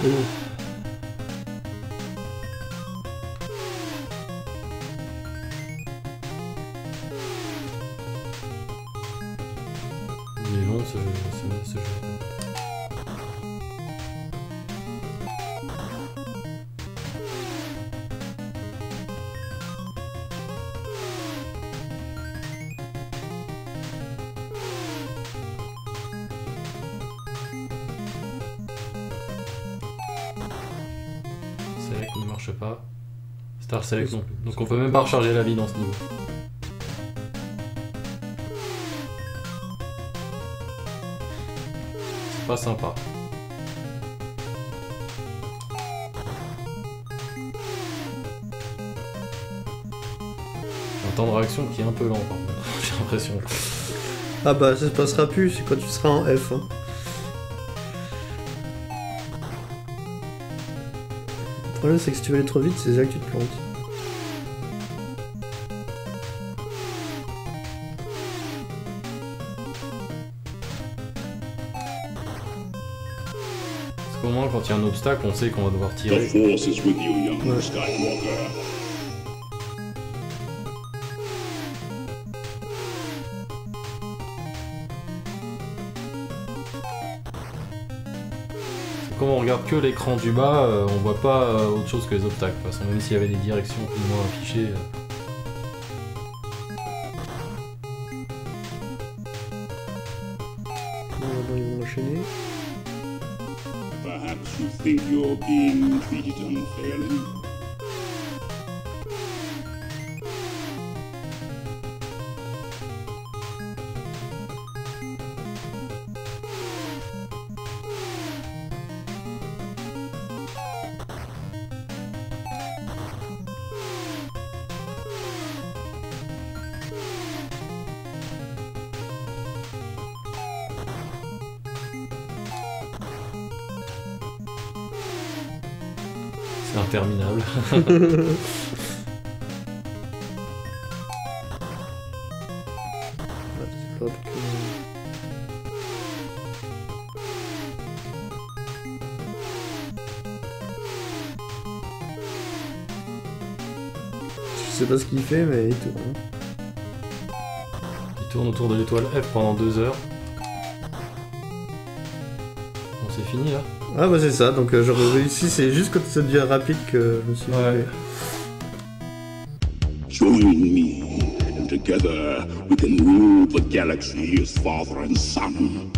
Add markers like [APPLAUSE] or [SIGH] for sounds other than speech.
Il est long ce, ce, ce jeu. Select ne marche pas. Star Select non plus. Donc on peut même pas recharger la vie dans ce niveau. C'est pas sympa. Un temps de réaction qui est un peu lent par contre, [LAUGHS] j'ai l'impression. Ah bah ça se passera plus, c'est quand tu seras en F. hein. Le problème c'est que si tu veux aller trop vite, c'est là que tu te plantes. Parce qu'au moins quand il y a un obstacle, on sait qu'on va devoir The tirer. Force is with you, young Ouais. Skywalker. Comme on regarde que l'écran du bas, euh, on voit pas euh, autre chose que les obstacles. De toute façon, même s'il y avait des directions plus ou moins affichées. euh, Bon, ils vont enchaîner. Perhaps you think you're being treated unfairly. C'est interminable. [LAUGHS] Je sais pas ce qu'il fait, mais il tourne. Il tourne autour de l'étoile F pendant deux heures. C'est fini là Ah bah c'est ça, donc euh, j'aurais réussi, c'est juste quand ça devient rapide que je me suis Ouais. Join me, and together we can rule the galaxy as father and son.